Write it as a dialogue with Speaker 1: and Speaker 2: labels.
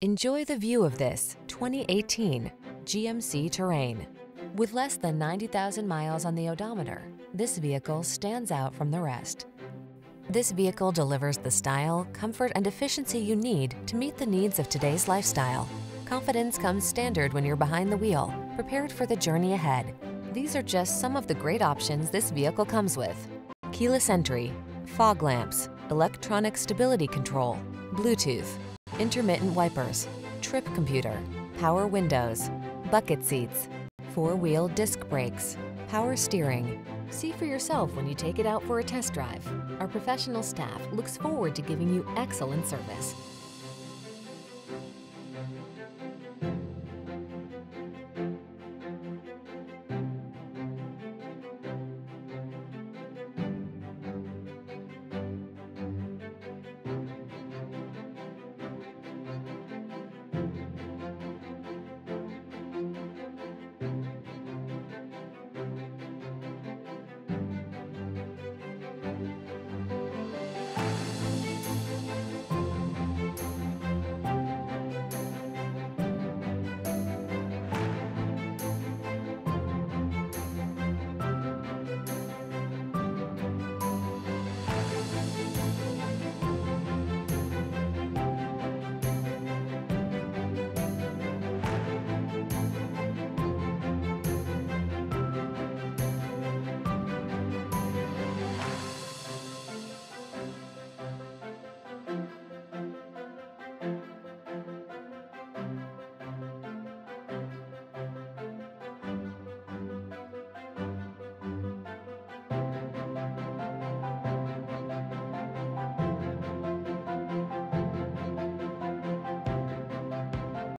Speaker 1: Enjoy the view of this 2018 GMC Terrain. With less than 90,000 miles on the odometer, this vehicle stands out from the rest. This vehicle delivers the style, comfort, and efficiency you need to meet the needs of today's lifestyle. Confidence comes standard when you're behind the wheel, prepared for the journey ahead. These are just some of the great options this vehicle comes with. Keyless entry, fog lamps, electronic stability control, Bluetooth, intermittent wipers, trip computer, power windows, bucket seats, four-wheel disc brakes, power steering. See for yourself when you take it out for a test drive. Our professional staff looks forward to giving you excellent service.